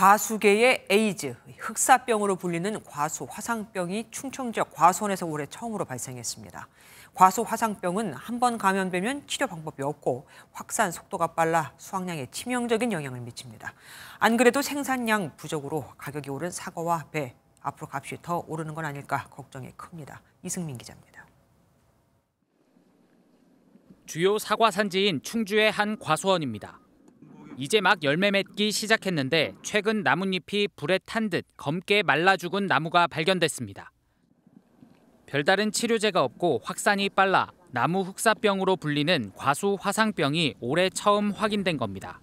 과수계의 에이즈, 흑사병으로 불리는 과수 화상병이 충청 지역 과수원에서 올해 처음으로 발생했습니다. 과수 화상병은 한 번 감염되면 치료 방법이 없고 확산 속도가 빨라 수확량에 치명적인 영향을 미칩니다. 안 그래도 생산량 부족으로 가격이 오른 사과와 배, 앞으로 값이 더 오르는 건 아닐까 걱정이 큽니다. 이승민 기자입니다. 주요 사과 산지인 충주의 한 과수원입니다. 이제 막 열매 맺기 시작했는데 최근 나뭇잎이 불에 탄 듯 검게 말라 죽은 나무가 발견됐습니다. 별다른 치료제가 없고 확산이 빨라 나무 흑사병으로 불리는 과수 화상병이 올해 처음 확인된 겁니다.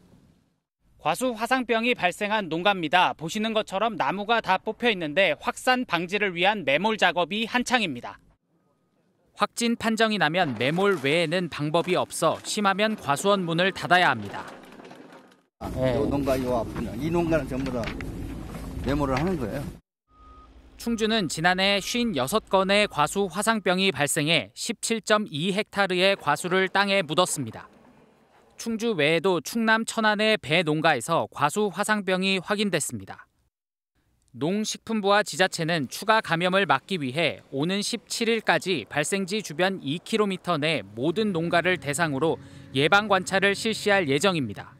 과수 화상병이 발생한 농가입니다. 보시는 것처럼 나무가 다 뽑혀 있는데 확산 방지를 위한 매몰 작업이 한창입니다. 확진 판정이 나면 매몰 외에는 방법이 없어 심하면 과수원 문을 닫아야 합니다. 네. 요 농가 요 앞에는 이 농가는 전부 다 메모를 하는 거예요. 충주는 지난해 56건의 과수 화상병이 발생해 17.2헥타르의 과수를 땅에 묻었습니다. 충주 외에도 충남 천안의 배 농가에서 과수 화상병이 확인됐습니다. 농식품부와 지자체는 추가 감염을 막기 위해 오는 17일까지 발생지 주변 2km 내 모든 농가를 대상으로 예방 관찰을 실시할 예정입니다.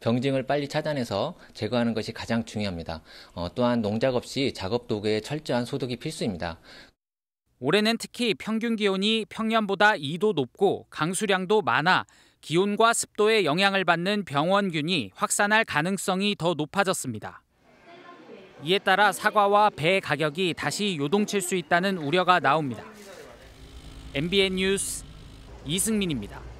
병증을 빨리 차단해서 제거하는 것이 가장 중요합니다. 어, 또한 농작업 시 작업 도구의 철저한 소독이 필수입니다. 올해는 특히 평균 기온이 평년보다 2도 높고 강수량도 많아 기온과 습도의 영향을 받는 병원균이 확산할 가능성이 더 높아졌습니다. 이에 따라 사과와 배 가격이 다시 요동칠 수 있다는 우려가 나옵니다. MBN 뉴스 이승민입니다.